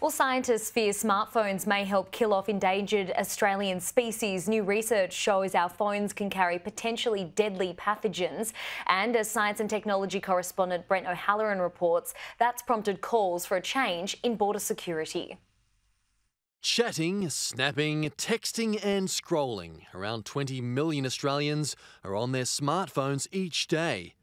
Well, scientists fear smartphones may help kill off endangered Australian species. New research shows our phones can carry potentially deadly pathogens. And as science and technology correspondent Brent O'Halloran reports, that's prompted calls for a change in border security. Chatting, snapping, texting, and scrolling. Around 20 million Australians are on their smartphones each day.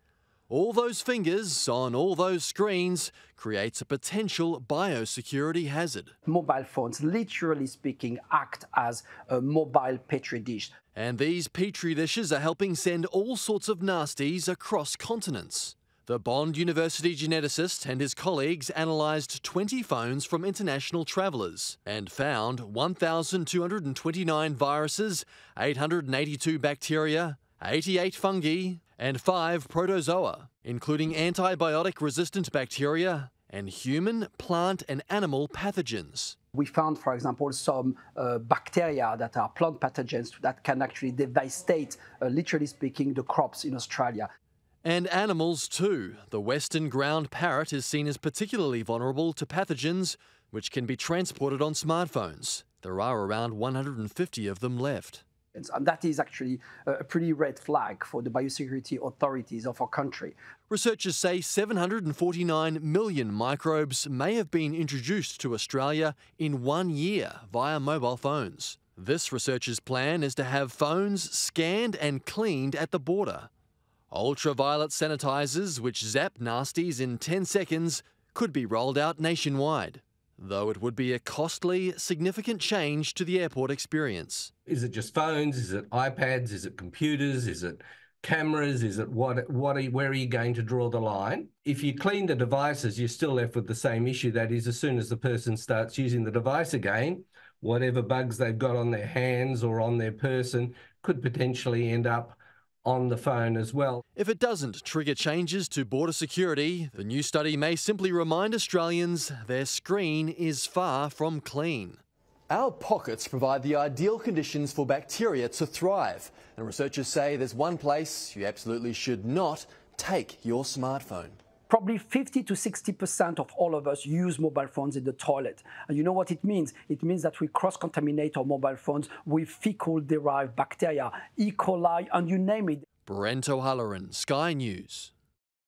All those fingers on all those screens creates a potential biosecurity hazard. Mobile phones, literally speaking, act as a mobile petri dish. And these petri dishes are helping send all sorts of nasties across continents. The Bond University geneticist and his colleagues analysed 20 phones from international travellers and found 1,229 viruses, 882 bacteria, 88 fungi, and 5 protozoa, including antibiotic resistant bacteria and human, plant, and animal pathogens. We found, for example, some uh, bacteria that are plant pathogens that can actually devastate, uh, literally speaking, the crops in Australia. And animals too. The western ground parrot is seen as particularly vulnerable to pathogens which can be transported on smartphones. There are around 150 of them left. And that is actually a pretty red flag for the biosecurity authorities of our country. Researchers say 749 million microbes may have been introduced to Australia in one year via mobile phones. This researchers' plan is to have phones scanned and cleaned at the border. Ultraviolet sanitizers, which zap nasties in 10 seconds, could be rolled out nationwide though it would be a costly, significant change to the airport experience. Is it just phones? Is it iPads? Is it computers? Is it cameras? Is it what? What? Are where are you going to draw the line? If you clean the devices, you're still left with the same issue. That is, as soon as the person starts using the device again, whatever bugs they've got on their hands or on their person could potentially end up on the phone as well. If it doesn't trigger changes to border security, the new study may simply remind Australians their screen is far from clean. Our pockets provide the ideal conditions for bacteria to thrive, and researchers say there's one place you absolutely should not take your smartphone probably 50 to 60% of all of us use mobile phones in the toilet. And you know what it means? It means that we cross-contaminate our mobile phones with fecal-derived bacteria, E. coli, and you name it. Brent O'Halloran, Sky News.